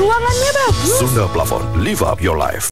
Ruangannya bagus. Sunda Plafon, live up your life.